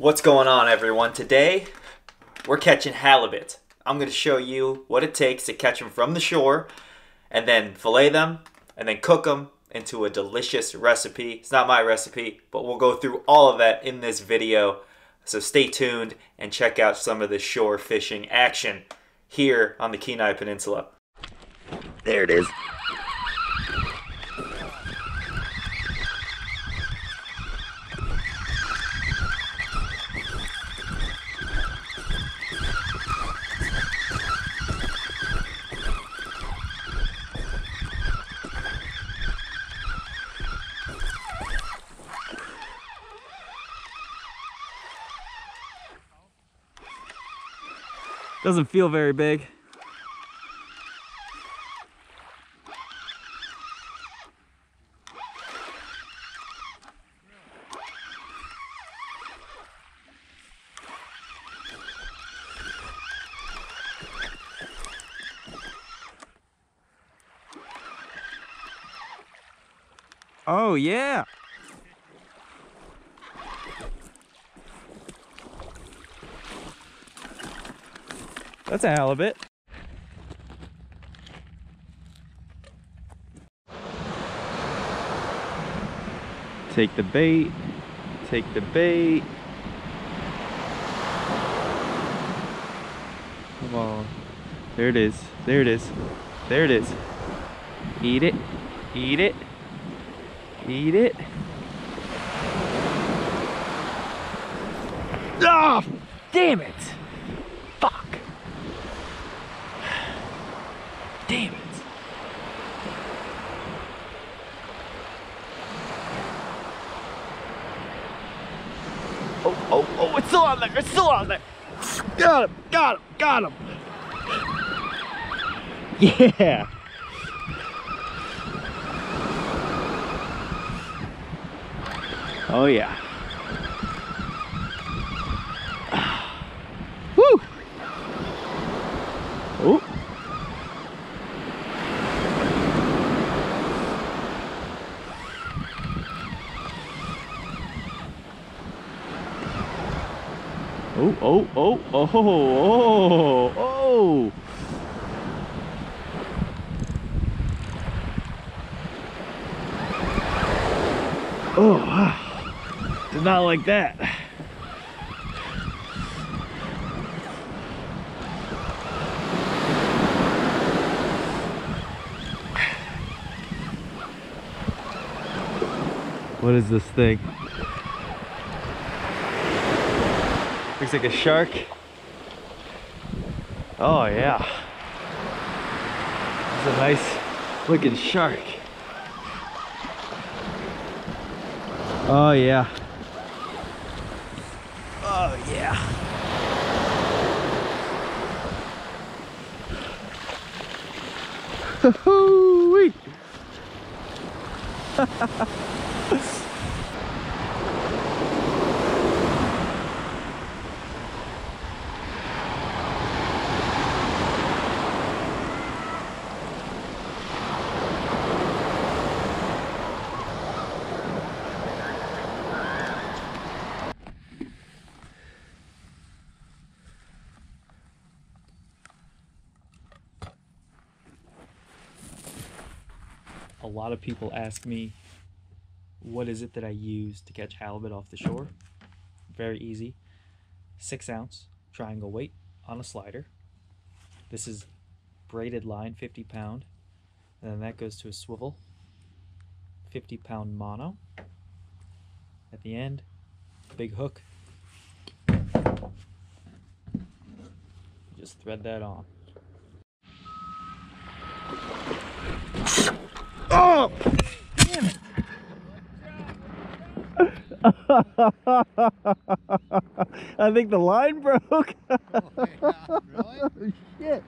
What's going on, everyone? Today, we're catching halibut. I'm going to show you what it takes to catch them from the shore and then fillet them and then cook them into a delicious recipe. It's not my recipe, but we'll go through all of that in this video. So stay tuned and check out some of the shore fishing action here on the Kenai Peninsula. There it is. Doesn't feel very big. Oh yeah. That's a halibut. Take the bait, take the bait. Come on. There it is, there it is, there it is. Eat it, eat it, eat it. Ah, damn it. Fuck. Damn it. Oh, oh, oh, it's still on there. It's still on there. Got him, got him, got him. Yeah. Oh, yeah. Woo! Oh. Oh, oh, oh, oh, oh, oh. Ah. did not like that. What is this thing? Looks like a shark. Oh yeah. It's a nice looking shark. Oh yeah. Oh yeah. Hoo-hoo-wee. lot of people ask me what is it that I use to catch halibut off the shore. Very easy. Six ounce triangle weight on a slider. This is braided line, 50 pound. And then that goes to a swivel, 50 pound mono. At the end, big hook. Just thread that on. Oh! Damn it. I think the line broke. Oh, yeah, really? Shit.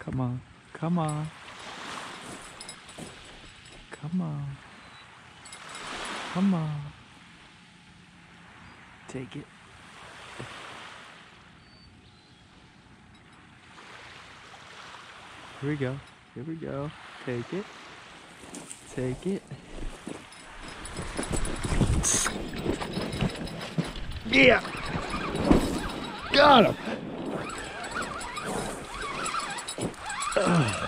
Come on. Come on. Come on. Come on. Take it. Here we go. Here we go. Take it. Take it. Yeah! Got him! Ugh.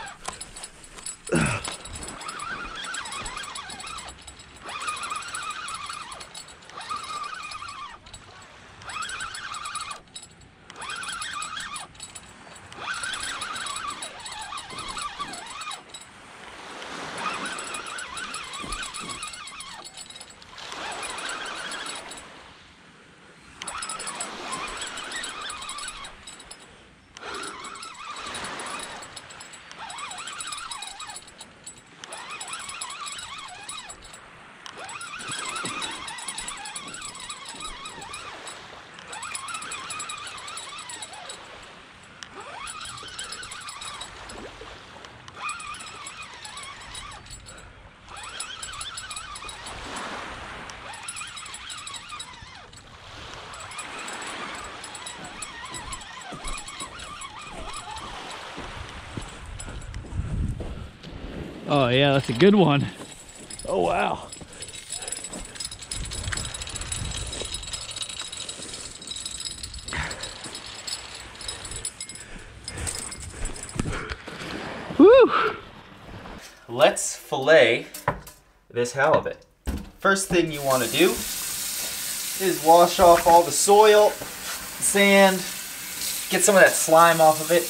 Oh yeah, that's a good one. Oh wow. Woo! Let's fillet this halibut. First thing you want to do is wash off all the soil, sand, get some of that slime off of it.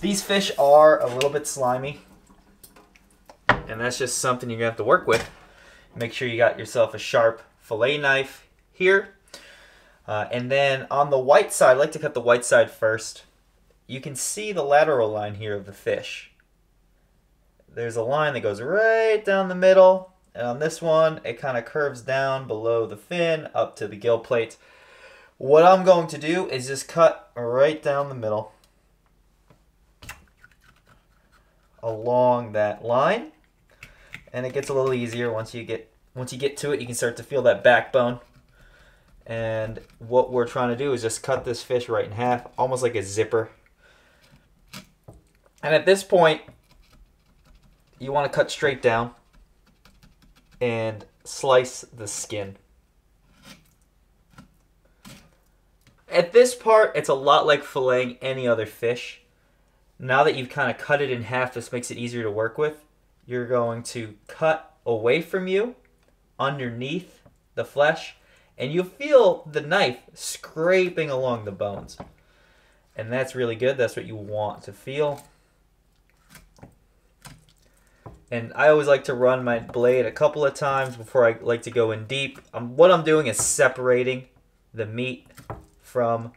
These fish are a little bit slimy, and that's just something you're gonna have to work with. Make sure you got yourself a sharp fillet knife here. Uh, and then on the white side, I like to cut the white side first. You can see the lateral line here of the fish there's a line that goes right down the middle. And on this one, it kind of curves down below the fin up to the gill plate. What I'm going to do is just cut right down the middle along that line. And it gets a little easier once you get once you get to it, you can start to feel that backbone. And what we're trying to do is just cut this fish right in half, almost like a zipper. And at this point, you want to cut straight down and slice the skin. At this part, it's a lot like filleting any other fish. Now that you've kind of cut it in half, this makes it easier to work with. You're going to cut away from you, underneath the flesh, and you'll feel the knife scraping along the bones. And that's really good. That's what you want to feel. And I always like to run my blade a couple of times before I like to go in deep. Um, what I'm doing is separating the meat from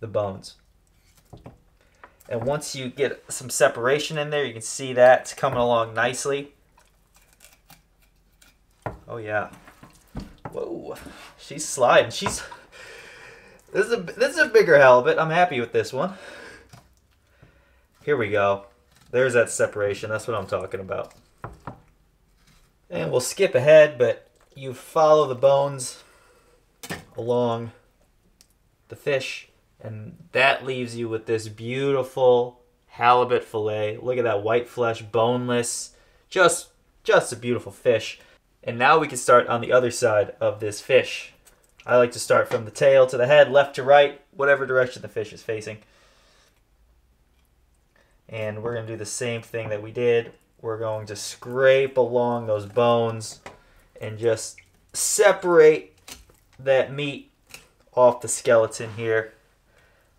the bones. And once you get some separation in there, you can see that's coming along nicely. Oh yeah. Whoa. She's sliding. She's This is a this is a bigger halibut. I'm happy with this one. Here we go. There's that separation. That's what I'm talking about. And we'll skip ahead, but you follow the bones along the fish, and that leaves you with this beautiful halibut fillet. Look at that white flesh, boneless, just just a beautiful fish. And now we can start on the other side of this fish. I like to start from the tail to the head, left to right, whatever direction the fish is facing. And we're going to do the same thing that we did. We're going to scrape along those bones and just separate that meat off the skeleton here.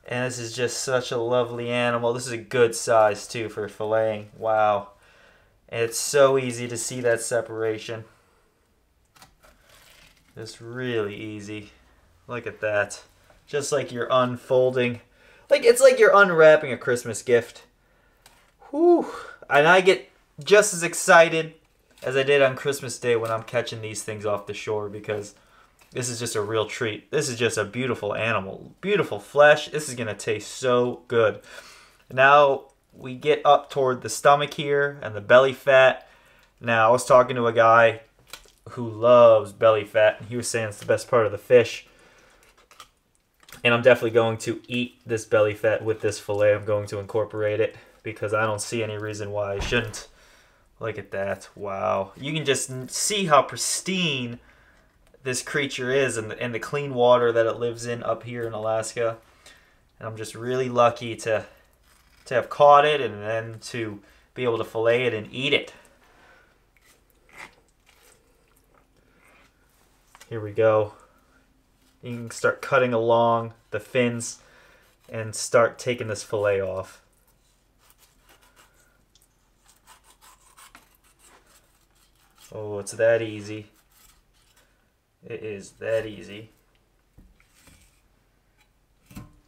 And this is just such a lovely animal. This is a good size too for filleting. Wow. And it's so easy to see that separation. It's really easy. Look at that. Just like you're unfolding. Like it's like you're unwrapping a Christmas gift. Whew. And I get just as excited as I did on Christmas Day when I'm catching these things off the shore because this is just a real treat. This is just a beautiful animal. Beautiful flesh. This is going to taste so good. Now we get up toward the stomach here and the belly fat. Now I was talking to a guy who loves belly fat and he was saying it's the best part of the fish. And I'm definitely going to eat this belly fat with this fillet. I'm going to incorporate it. because I don't see any reason why I shouldn't. Look at that. Wow. You can just see how pristine this creature is and the, and the clean water that it lives in up here in Alaska. And I'm just really lucky to to have caught it and then to be able to fillet it and eat it. Here we go. You can start cutting along the fins and start taking this fillet off. Oh, it's that easy. It is that easy.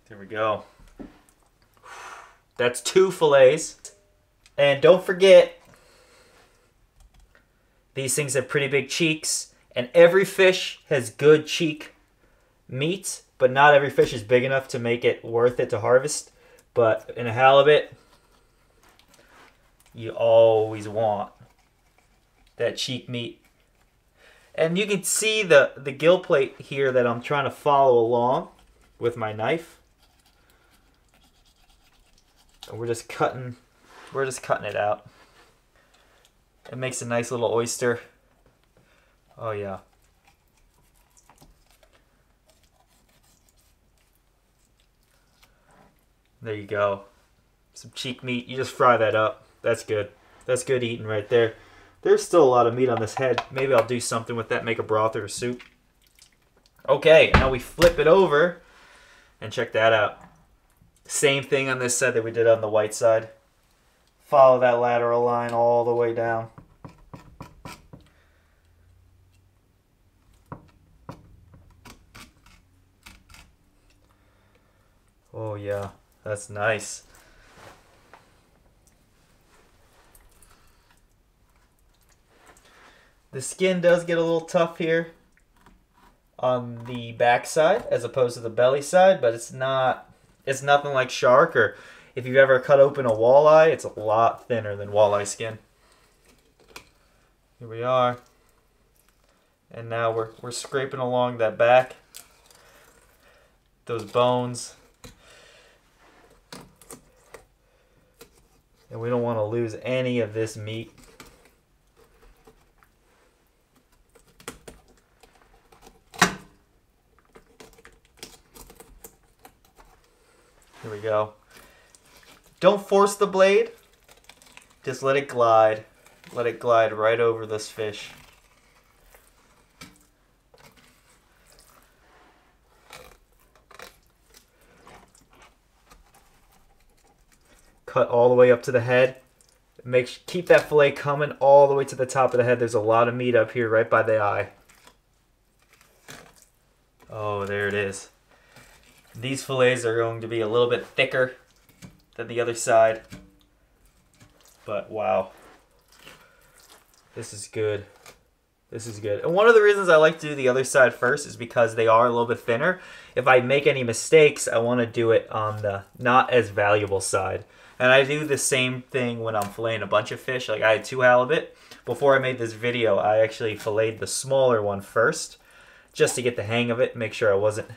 There we go. That's two fillets. And don't forget, these things have pretty big cheeks, and every fish has good cheek meat, but not every fish is big enough to make it worth it to harvest. But in a halibut, you always want that cheek meat. And you can see the, the gill plate here that I'm trying to follow along with my knife. And we're just cutting we're just cutting it out. It makes a nice little oyster. Oh yeah. There you go. Some cheek meat. You just fry that up. That's good. That's good eating right there. There's still a lot of meat on this head. Maybe I'll do something with that, make a broth or a soup. Okay, now we flip it over and check that out. Same thing on this side that we did on the white side. Follow that lateral line all the way down. Oh yeah, that's nice. The skin does get a little tough here on the back side as opposed to the belly side, but it's not it's nothing like shark or if you've ever cut open a walleye, it's a lot thinner than walleye skin. Here we are. And now we're we're scraping along that back. Those bones. And we don't want to lose any of this meat. Here we go. Don't force the blade. Just let it glide. Let it glide right over this fish. Cut all the way up to the head. Make keep that fillet coming all the way to the top of the head. There's a lot of meat up here right by the eye. Oh, there it is. These fillets are going to be a little bit thicker than the other side. But wow. This is good. This is good. And one of the reasons I like to do the other side first is because they are a little bit thinner. If I make any mistakes, I want to do it on the not as valuable side. And I do the same thing when I'm filleting a bunch of fish. Like I had two halibut. Before I made this video, I actually filleted the smaller one first just to get the hang of it, make sure I wasn't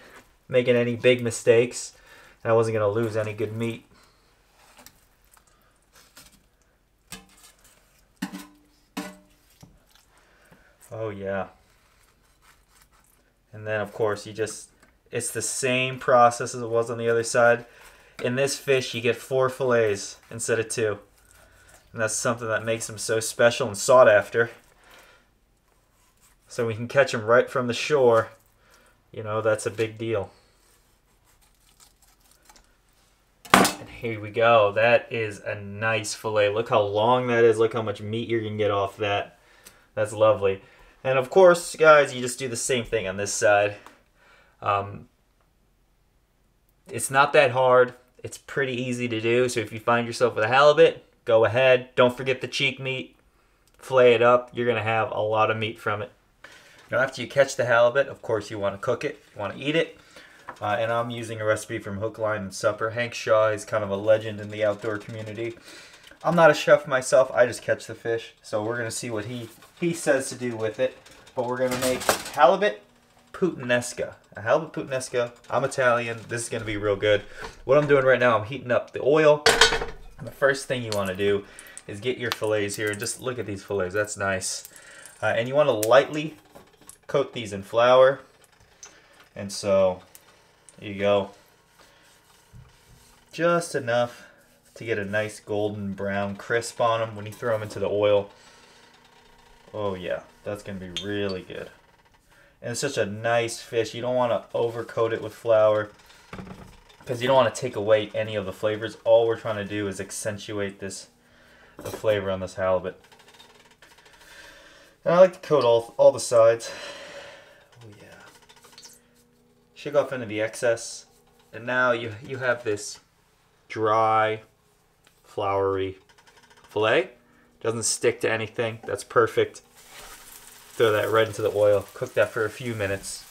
making any big mistakes. And I wasn't going to lose any good meat. Oh yeah. And then of course you just it's the same process as it was on the other side. In this fish you get four fillets instead of two. And that's something that makes them so special and sought after. So we can catch them right from the shore. You know, that's a big deal. Here we go. That is a nice fillet. Look how long that is. Look how much meat you're to get off that. That's lovely. And of course, guys, you just do the same thing on this side. Um, it's not that hard. It's pretty easy to do. So if you find yourself with a halibut, go ahead. Don't forget the cheek meat. Flay it up. You're going to have a lot of meat from it. Now, after you catch the halibut, of course, you want to cook it. You want to eat it. Uh, and I'm using a recipe from Hook, Line, and Supper. Hank Shaw is kind of a legend in the outdoor community. I'm not a chef myself. I just catch the fish. So we're going to see what he, he says to do with it. But we're going to make halibut puttanesca. A halibut puttanesca. I'm Italian. This is going to be real good. What I'm doing right now, I'm heating up the oil. The first thing you want to do is get your fillets here. Just look at these fillets. That's nice. Uh, and you want to lightly coat these in flour. And so, there you go. Just enough to get a nice golden brown crisp on them when you throw them into the oil. Oh yeah, that's going to be really good. And it's such a nice fish. You don't want to overcoat it with flour because you don't want to take away any of the flavors. All we're trying to do is accentuate this the flavor on this halibut. And I like to coat all all the sides. Shake off any of the excess. And now you you have this dry, floury fillet. Doesn't stick to anything. That's perfect. Throw that right into the oil. Cook that for a few minutes.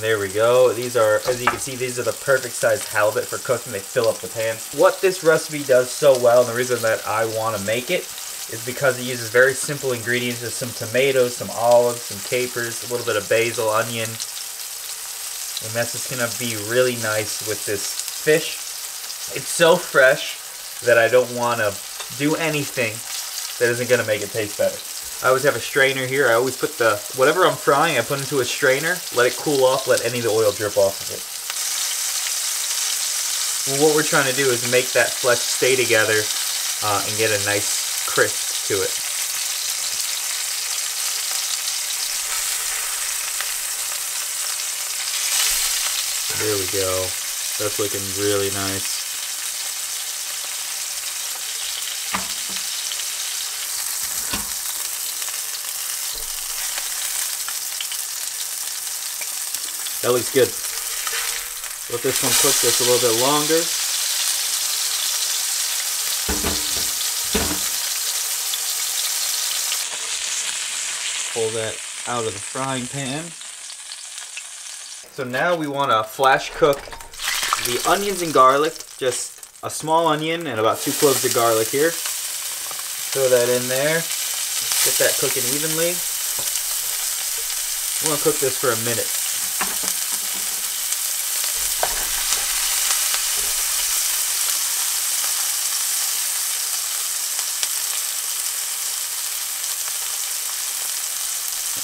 There we go. These are, as you can see, these are the perfect size halibut for cooking. They fill up the pan. What this recipe does so well, and the reason that I want to make it, is because it uses very simple ingredients. Just some tomatoes, some olives, some capers, a little bit of basil, onion. And that's just going to be really nice with this fish. It's so fresh that I don't want to do anything that isn't going to make it taste better. I always have a strainer here. I always put the, whatever I'm frying, I put into a strainer, let it cool off, let any of the oil drip off of it. Well, what we're trying to do is make that flesh stay together uh, and get a nice crisp to it. There we go. That's looking really nice. That looks good. Let this one cook just a little bit longer. That out of the frying pan. So now we want to flash cook the onions and garlic. Just a small onion and about two cloves of garlic here. Throw that in there. Get that cooking evenly. We want to cook this for a minute.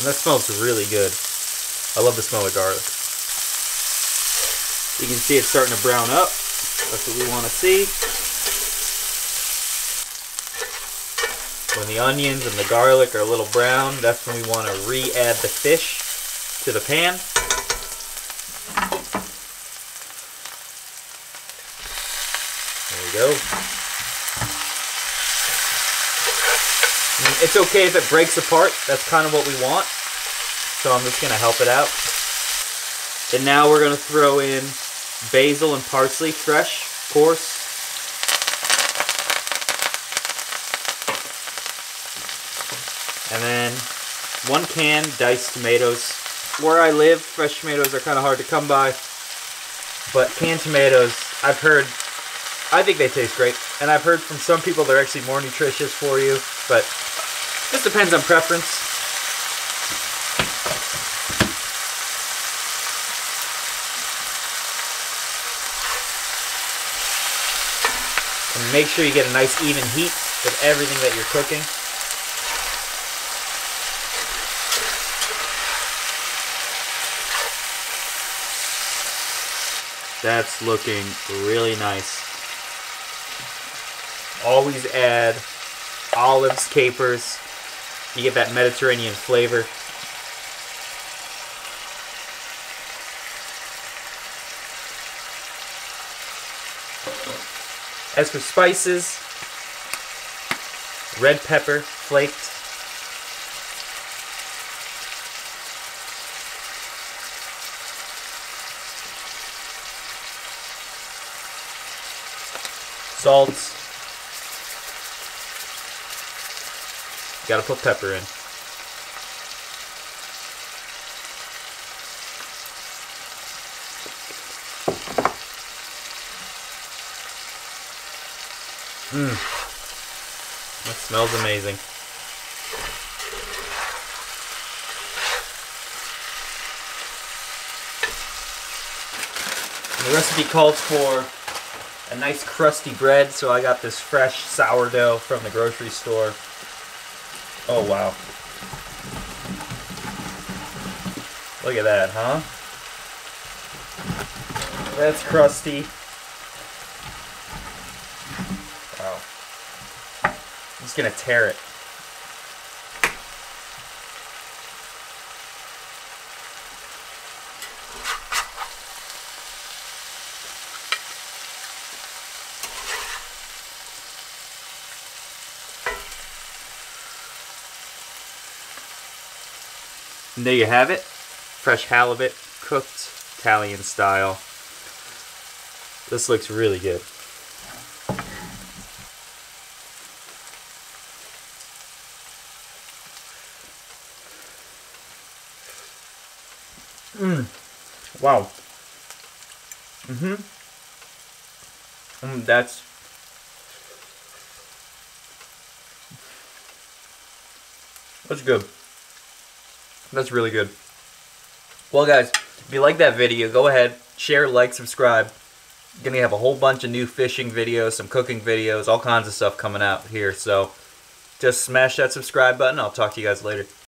And that smells really good. I love the smell of garlic. You can see it's starting to brown up. That's what we want to see. When the onions and the garlic are a little brown, that's when we want to re-add the fish to the pan. There we go. It's okay if it breaks apart. That's kind of what we want. So I'm just going to help it out. And now we're going to throw in basil and parsley, fresh, of course. And then one can diced tomatoes. Where I live, fresh tomatoes are kind of hard to come by. But canned tomatoes, I've heard, I think they taste great. And I've heard from some people they're actually more nutritious for you. But just depends on preference. And make sure you get a nice even heat with everything that you're cooking. That's looking really nice. Always add olives, capers. You get that Mediterranean flavor. As for spices, red pepper flaked. Salt. Gotta put pepper in. Mmm. That smells amazing. The recipe calls for a nice crusty bread. So I got this fresh sourdough from the grocery store. Oh wow. Look at that, huh? That's crusty. Wow. I'm just gonna tear it. And there you have it. Fresh halibut, cooked Italian style. This looks really good. Mmm. Wow. Mm-hmm. Mm, that's That's good. That's really good. Well, guys, if you like that video, go ahead, share, like, subscribe. Gonna have a whole bunch of new fishing videos, some cooking videos, all kinds of stuff coming out here. So just smash that subscribe button. I'll talk to you guys later.